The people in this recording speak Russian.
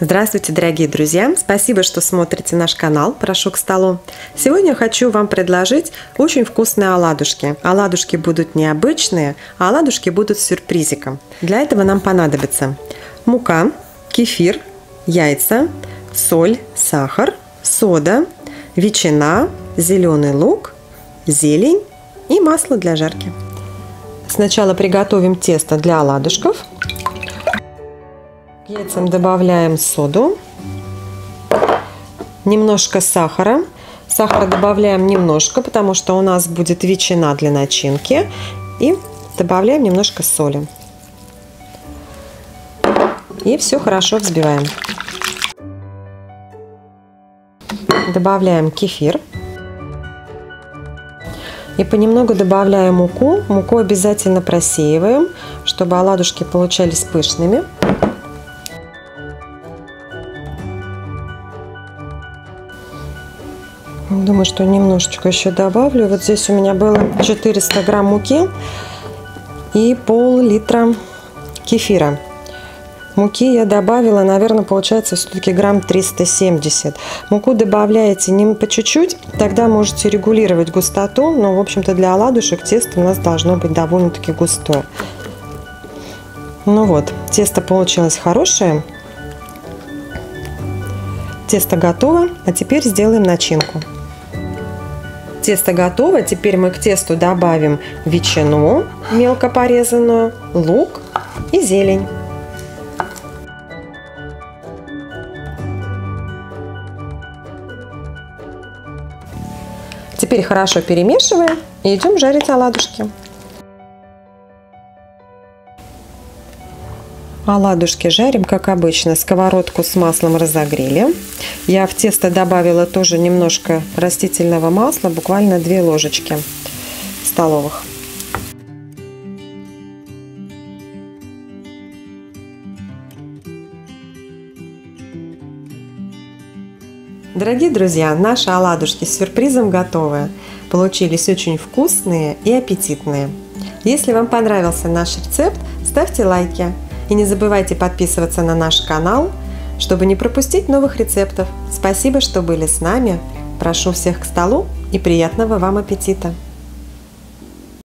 Здравствуйте, дорогие друзья! Спасибо, что смотрите наш канал «Прошу к столу». Сегодня хочу вам предложить очень вкусные оладушки. Оладушки будут необычные, а оладушки будут с сюрпризиком. Для этого нам понадобится мука, кефир, яйца, соль, сахар, сода, ветчина, зеленый лук, зелень и масло для жарки. Сначала приготовим тесто для оладушков. К яйцам добавляем соду, немножко сахара. Сахара добавляем немножко, потому что у нас будет ветчина для начинки. И добавляем немножко соли. И все хорошо взбиваем. Добавляем кефир. И понемногу добавляем муку. Муку обязательно просеиваем, чтобы оладушки получались пышными. Думаю, что немножечко еще добавлю. Вот здесь у меня было 400 грамм муки и пол-литра кефира. Муки я добавила, наверное, получается все-таки грамм 370. Муку добавляете не по чуть-чуть, тогда можете регулировать густоту, но, в общем-то, для оладушек тесто у нас должно быть довольно-таки густое. Ну вот, тесто получилось хорошее. Тесто готово, а теперь сделаем начинку. Тесто готово, теперь мы к тесту добавим ветчину мелко порезанную, лук и зелень. Теперь хорошо перемешиваем и идем жарить оладушки. Оладушки жарим, как обычно. Сковородку с маслом разогрели. Я в тесто добавила тоже немножко растительного масла, буквально 2 ложечки столовых. Дорогие друзья, наши оладушки с сюрпризом готовы. Получились очень вкусные и аппетитные. Если вам понравился наш рецепт, ставьте лайки. И не забывайте подписываться на наш канал, чтобы не пропустить новых рецептов. Спасибо, что были с нами. Прошу всех к столу и приятного вам аппетита!